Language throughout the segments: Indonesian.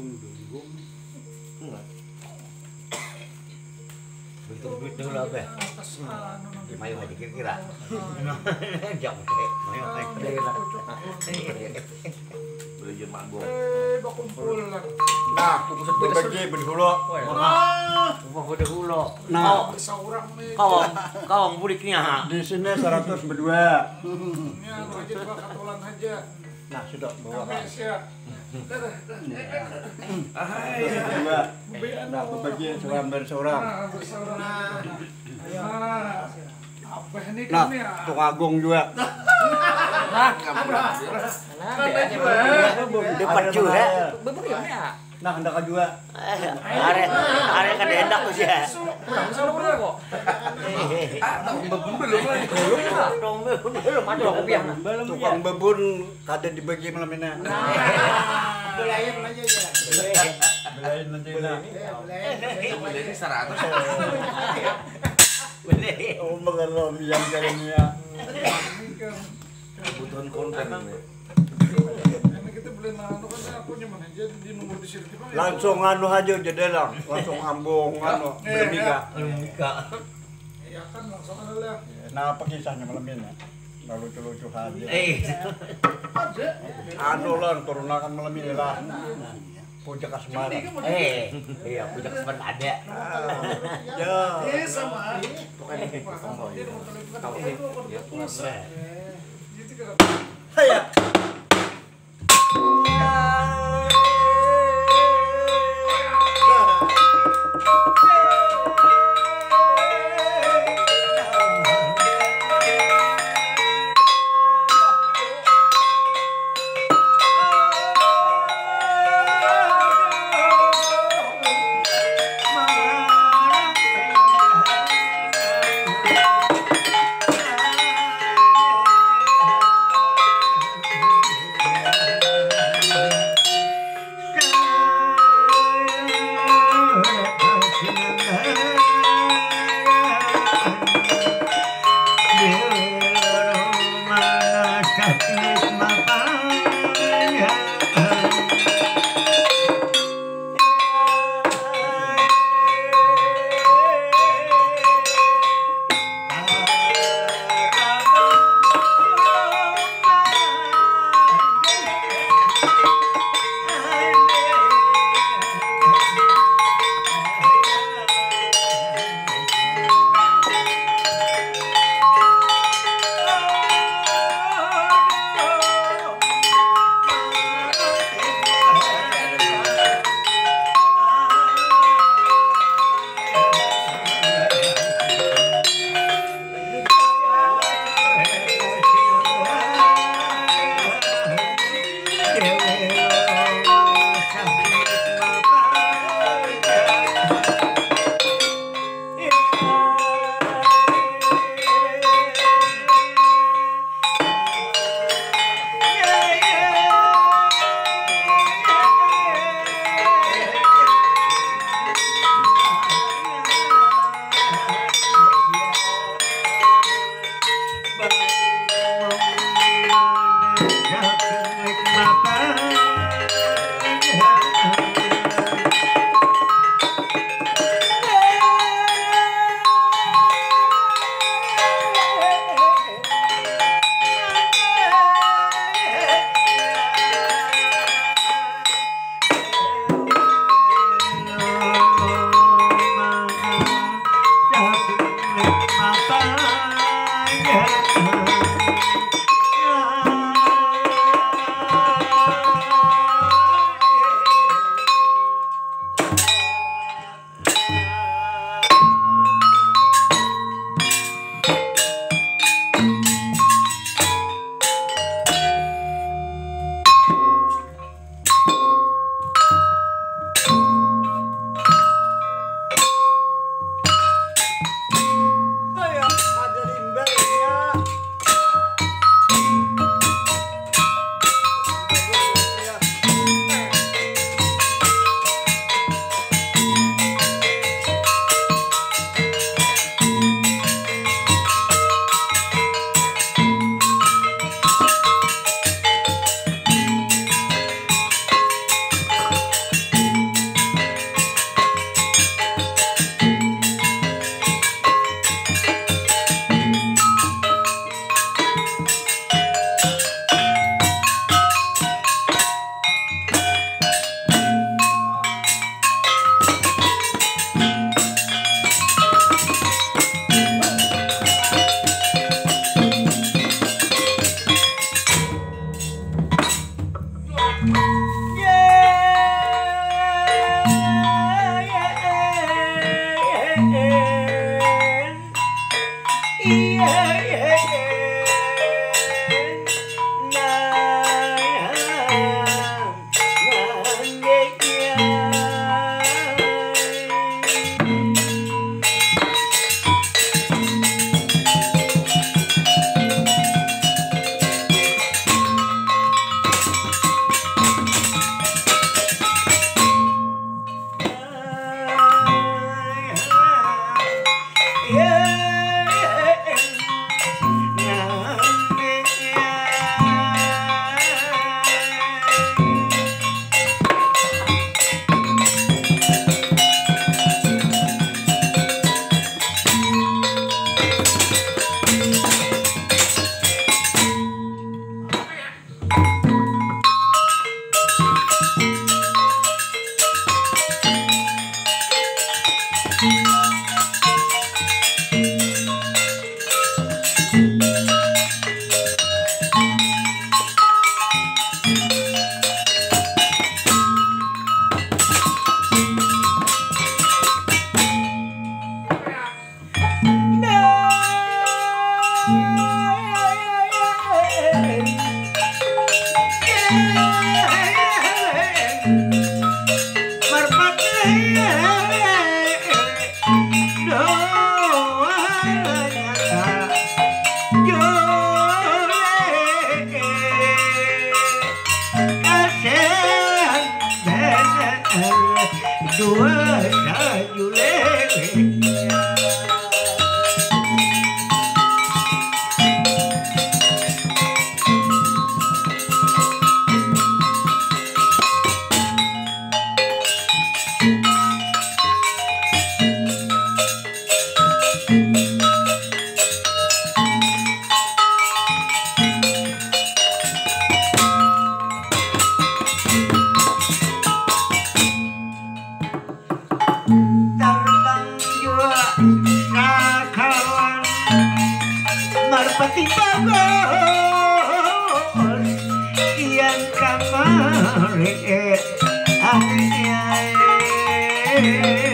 dung-dung. Begitu duit dulu lah be. Atas ano nang Di mayo aja kira-kira. Jangan deh. Mayo ah, aja kira. Belajar mabok. Eh, bakumpul. Nah. Ah, Upah udah hulo. Nah. Kau isa orang may kau kau buliknya. Di sini 100 berdua. Nya, ano aja dua katulan aja. Nah, sudah bawa kan. Nah, berbagi seorang berseorang. Ah. Ah, Nah, ah? Tung Agung juga. Depan Ada juga. Beberapa. Nah, hendak juga. Are are kan enak tuh ya. Kurang kok. Belum belum lagi. Dong belum ada. Tukang bebun kada dibagi malam ini. Belayan aja ya. Belain nanti nah. Jadi seratus. Boleh. Oh, mengerom yang jalannya. Kebutuhan konten ini. Ini nano kan. Langsung anu aja jadi lang. Langsung ambung anu bermika. Mika. Ya kan langsung ada lah. Nah, apa kisahnya malam ini? Nah, lucu-lucu aja. Eh. Ada. Anu lah, turunakan malam ini lah. Puncak asmara. Eh. Iya, punya kesempatan ada. Ya. Eh sama. Pokoknya dia nomor ya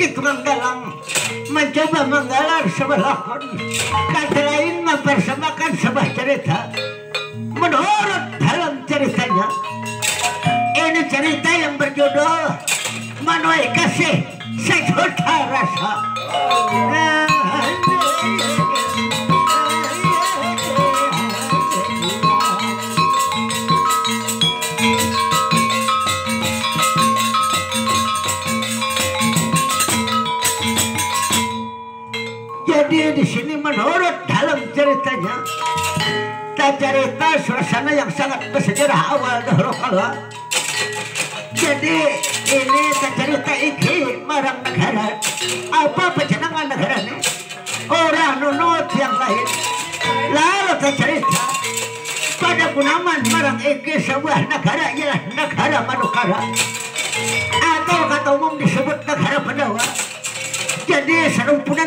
sedikit menggalang mencoba menggalang sebelah pun kata lain mempersembahkan sebuah cerita menurut dalam ceritanya ini cerita yang berjudul Manuai Kasih Sejuta Rasa. Jadi cerita suasana yang sangat bersejarah awal dahulu kala. Jadi ini cerita iki marang negara. Apa penjenengan negara ini? Orang nunut yang lain. Lalu cerita pada gunaman marang iki sebuah negara ialah negara Manukara atau kata umum disebut negara Pandawa jadi serumpunan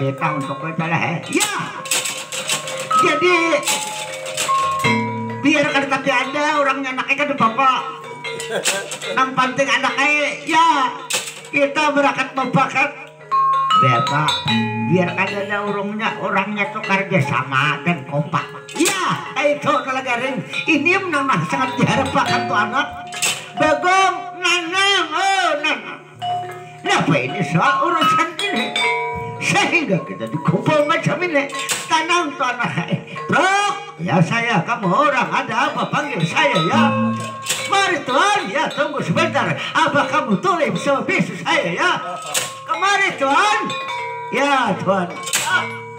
kita untuk eh ya jadi biarkan tapi ada orangnya anaknya kan bapak yang penting anaknya ya kita berangkat membakat Bapak, biarkan ada orangnya, orangnya tuh kerja sama dan kompak. Ya, itu kalau garing. Ini memang sangat diharapkan tuh anak. Bagong, nanang, oh nanang. Kenapa ini soal urusan ini? Sehingga kita dikumpul macam ini. Tanang tuh anak. Bro, ya saya, kamu orang ada apa panggil saya ya? Mari Tuhan, ya tunggu sebentar. Apa kamu tulis sama bisu saya ya? Kemari Tuhan. Ya Tuhan. Ah.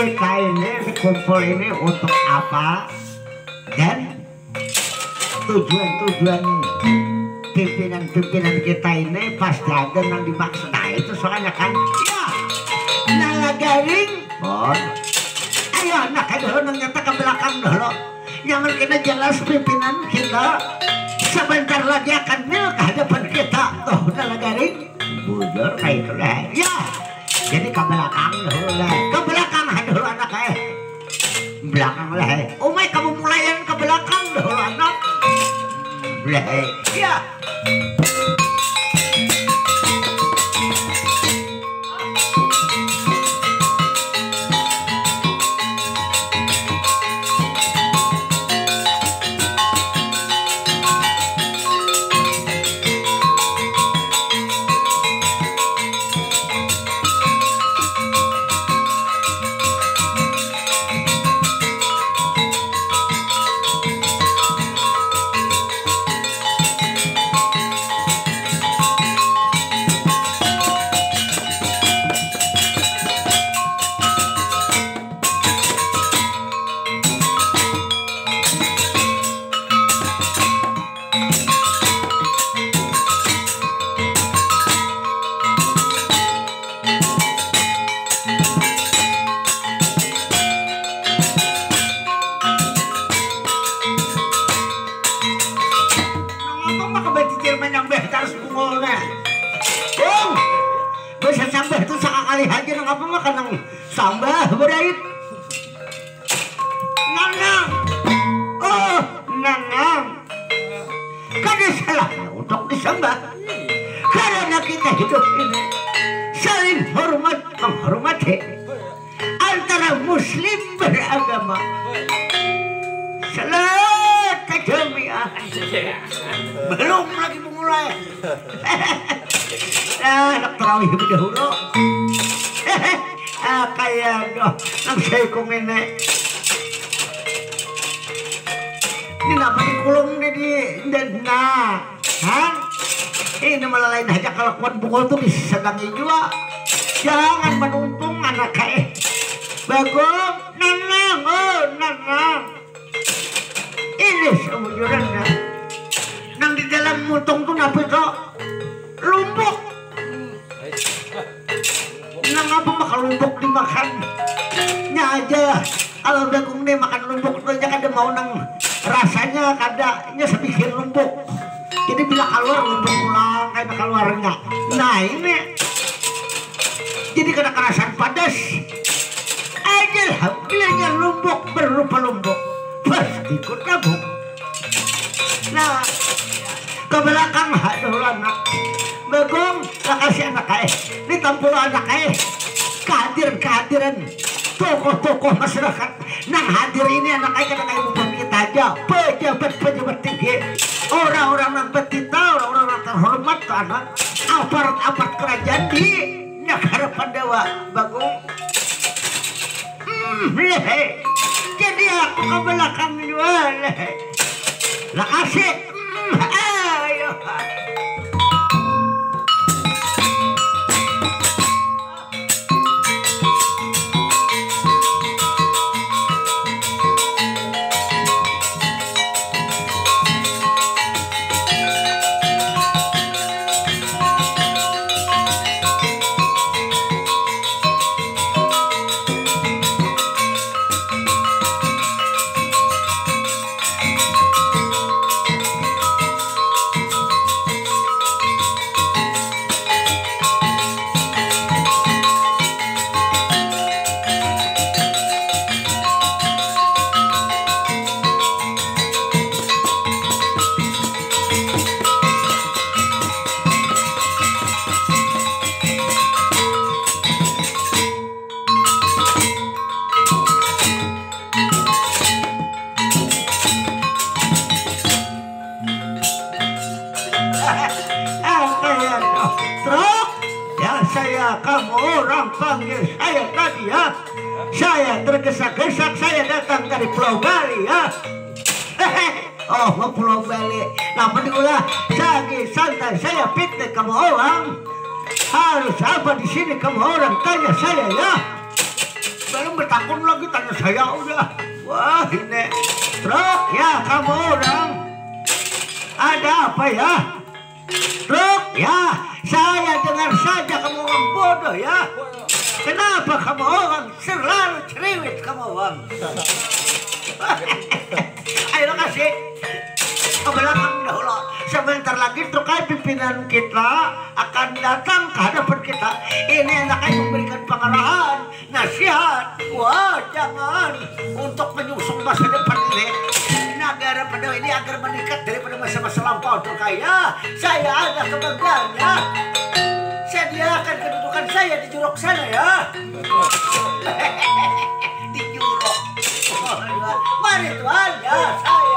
Kita ini kumpul ini untuk apa? Dan tujuan-tujuan pimpinan-pimpinan kita ini pasti ada yang dimaksud. Nah itu soalnya kan, ya nala garing. Bon, ayo anak dulu ternyata ke belakang dulu. Yang kita jelas pimpinan kita. Sebentar lagi akan mil ke hadapan kita. Tuh udah garing. Bujur kayak itu lah. Ya jadi ke belakang dulu lah belakang lah eh. Umay kamu mulayan ke belakang dulu anak. Lah eh. Ya juga. Jangan menuntung anak kae. Bagong, nanang, oh nanang. Ini semujurannya. Nang di dalam mutung tuh apa itu? Lumbuk. Nang apa makan lumbuk dimakan? Nya aja. Kalau bagong nih makan lumbuk tuh aja kada mau nang rasanya kada nya sepikir lumbuk. Jadi bila keluar lumbuk pulang kayak keluarnya. Nah ini jadi kena kerasan padas. Aja bilangnya lumbuk berupa lumbuk pasti nabung. Nah ke belakang haduh anak. Bagong kasih anak kaya. Ini tampul anak kaya. Kehadiran kehadiran tokoh-tokoh masyarakat. Nah hadir ini anak kaya kadang kaya kita aja. Pejabat-pejabat tinggi. Orang-orang yang petita, orang-orang terhormat anak. Aparat-aparat kerajaan di negara Pandawa. Bagong. Hmm, lehe. Jadi aku ke belakang jual. Lah kasih. Hmm, ayo. Harus apa di sini kamu orang? Tanya saya ya. Belum bertakun lagi tanya saya udah. Wah ini. Truk ya kamu orang. Ada apa ya? Truk, ya, saya dengar saja kamu orang bodoh ya. Kenapa kamu orang selalu cerewet kamu orang? Ayo kasih ke belakang dahulu. Sebentar lagi tukai pimpinan kita akan datang ke hadapan kita. Ini anak memberikan pengarahan, nasihat. Wah, jangan untuk menyusung masa depan ini negara pada ini agar meningkat daripada masa-masa lampau terkaya. Saya ada kebanggaannya. Sediakan kedudukan saya di jurok sana ya. di jurok. Mari tuan ya saya.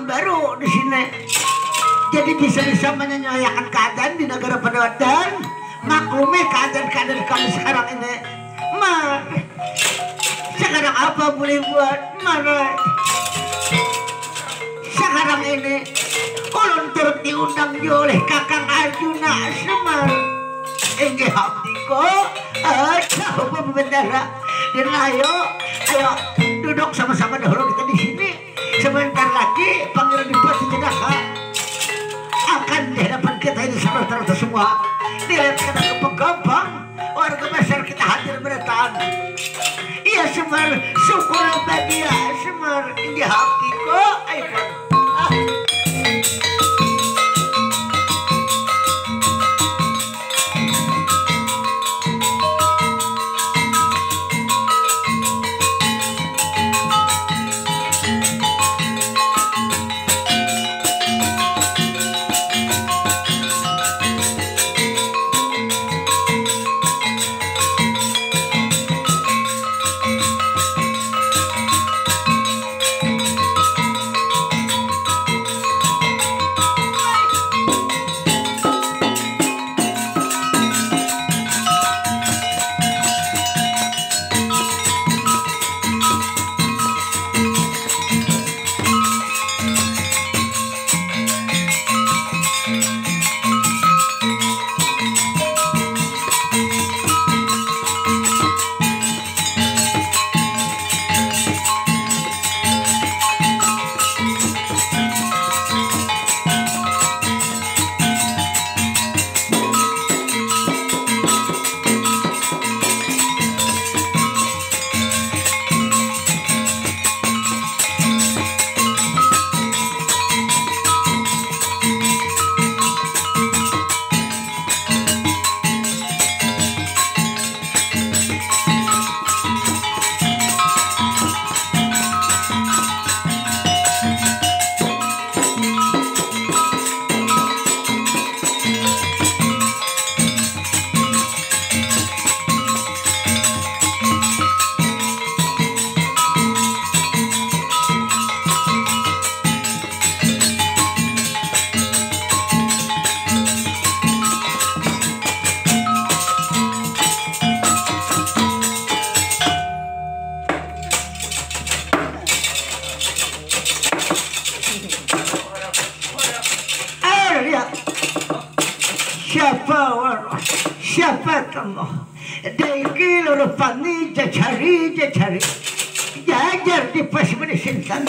Orang baru di sini. Jadi bisa-bisa menyesuaikan keadaan di negara Pedawadan. Maklumi keadaan-keadaan kami sekarang ini. Ma, sekarang apa boleh buat? Mana? Sekarang ini ulun turut diundang oleh Kakang Arjuna Semar. Inggih abdiko, aja pembendara. Dan ayo, ayo duduk sama-sama dahulu kita di sini. Sebentar lagi Pangeran Dipati Jedaka akan di hadapan kita ini saudara-saudara semua. Dilihat karena kepegampang warga besar kita hadir meretaan. Iya Semar, syukur bahagia Semar. Inggih abdiko, ayo. Jacari. Jajar di pasmini sintan.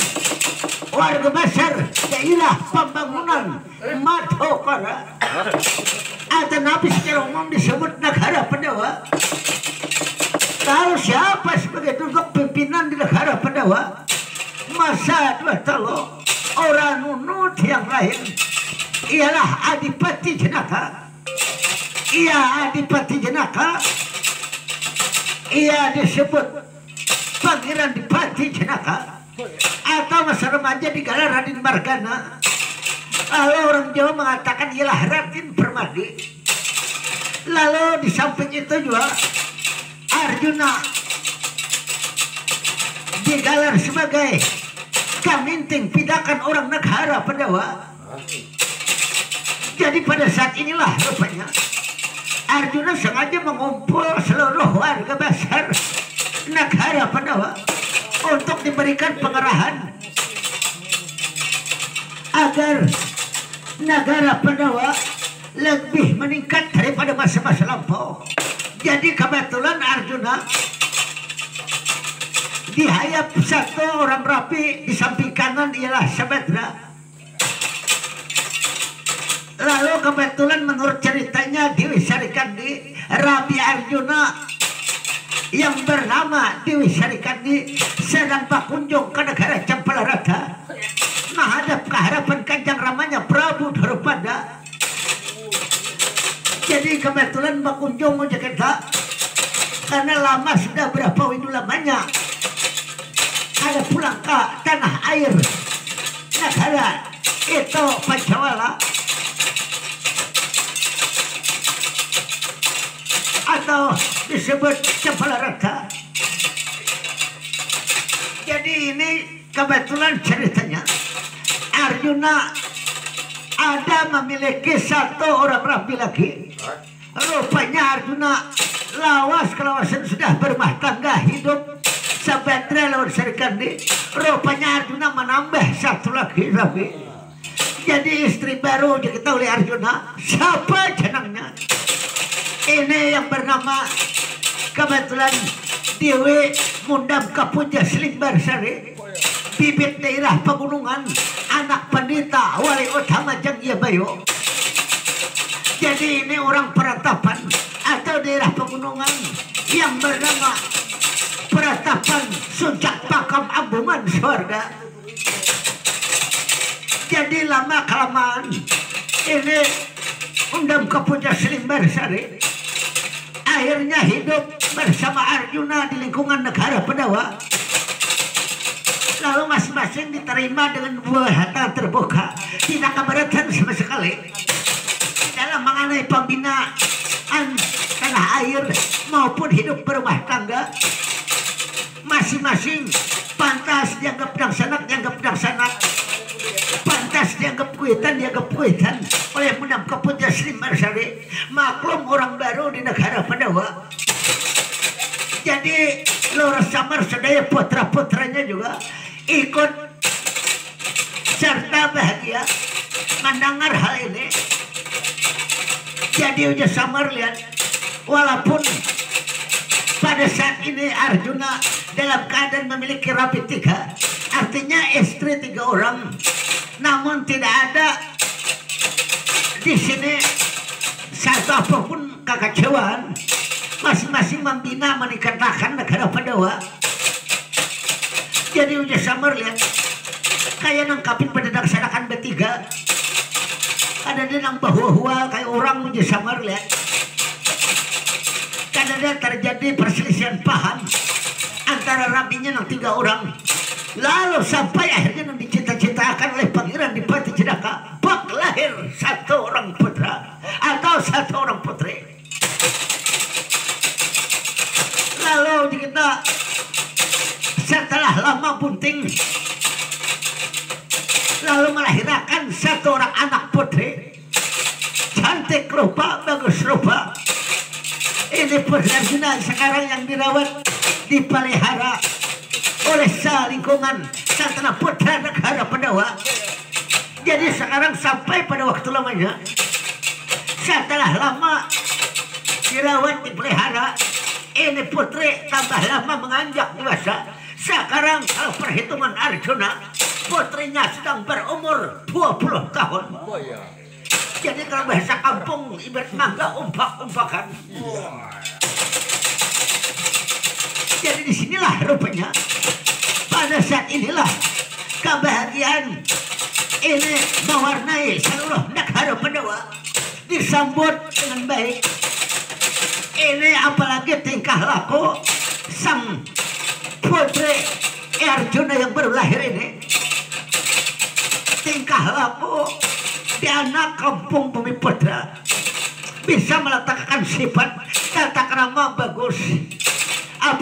Warga besar daerah pembangunan Matokara. Atau nabi secara umum disebut negara Pendawa. Kalau siapa sebagai duduk pimpinan di negara Pendawa? Masa dua talo orang nunut yang lain ialah Adipati Jenaka. Ia Adipati Jenaka. Ia disebut Pangeran Dipati Jenaka atau masa remaja di Galar Raden Margana. Lalu orang Jawa mengatakan ialah Raden Permadi. Lalu di samping itu juga Arjuna digalar sebagai kaminting pidakan orang negara Pendawa. Jadi pada saat inilah rupanya Arjuna sengaja mengumpul seluruh warga besar negara Pandawa untuk diberikan pengarahan agar negara Pandawa lebih meningkat daripada masa-masa lampau. Jadi kebetulan Arjuna dihayap satu orang rapi di samping kanan ialah Sabedra. Lalu kebetulan menurut ceritanya Dewi Sarikandi Rabi Arjuna yang bernama Dewi Sarikandi sedang berkunjung ke negara Cempelarata menghadap keharapan kanjang ramanya Prabu Dharupada. Jadi kebetulan berkunjung ke Jakarta karena lama sudah berapa windu lamanya ada pulang ke tanah air negara itu Pancawala atau disebut Cepalarata. Jadi ini kebetulan ceritanya Arjuna ada memiliki satu orang rapi lagi. Rupanya Arjuna lawas kelawasan sudah berumah tangga hidup Sabendra lawan Serikandi. Rupanya Arjuna menambah satu lagi rapi. Jadi istri baru diketahui oleh Arjuna. Siapa jenangnya? Ini yang bernama kebetulan Dewi Mundam Kapuja Selimbar Sari. Bibit daerah pegunungan, anak pendeta wali utama Jangya Bayo. Jadi ini orang peratapan atau daerah pegunungan yang bernama peratapan Suncak Pakam Ambungan Surga. Jadi lama kelamaan ini undang kepuja Selimbar Sari akhirnya hidup bersama Arjuna di lingkungan negara Pendawa lalu masing-masing diterima dengan buah hati terbuka. Tidak keberatan sama sekali. Dalam mengenai pembinaan tanah air maupun hidup berumah tangga masing-masing pantas dianggap dangsanak dianggap dangsanak pantas dianggap kuitan dianggap kuitan oleh menang kepuja Sri Marsari. Maklum orang baru di negara Pandawa jadi Lurah Samar Sedaya putra-putranya juga. Ikut serta bahagia mendengar hal ini. Jadi Uja Samar lihat. Walaupun pada saat ini Arjuna dalam keadaan memiliki rapi tiga artinya istri tiga orang namun tidak ada di sini satu apa pun kekacauan masing-masing membina menikahkan negara Pandawa. Jadi Uja Samar lihat. Kayak nangkapin pada daksanakan bertiga. Ada dia nang bahwa kayak orang Uja Samar lihat. Karena dia terjadi perselisihan paham antara rabinya nang tiga orang. Lalu sampai akhirnya nang dicita-citakan oleh pangeran di Pati Jedaka bak lahir satu orang putra atau satu orang putri. Lalu kita setelah lama bunting lalu melahirkan satu orang anak putri. Cantik rupa bagus rupa. Ini Arjuna sekarang yang dirawat dipelihara oleh lingkungan Santana Putra Negara Pandawa. Jadi sekarang sampai pada waktu lamanya setelah lama dirawat dipelihara ini putri tambah lama menganjak dewasa. Sekarang kalau perhitungan Arjuna putrinya sedang berumur 20 tahun. Jadi kalau bahasa kampung ibarat mangga umpak-umpakan. Jadi di sinilah rupanya pada saat inilah kebahagiaan ini mewarnai seluruh negara Pandawa disambut dengan baik. Ini apalagi tingkah laku sang putri Arjuna yang baru lahir ini. Tingkah laku di anak kampung Bumi Putra bisa meletakkan sifat tata krama bagus. Apalagi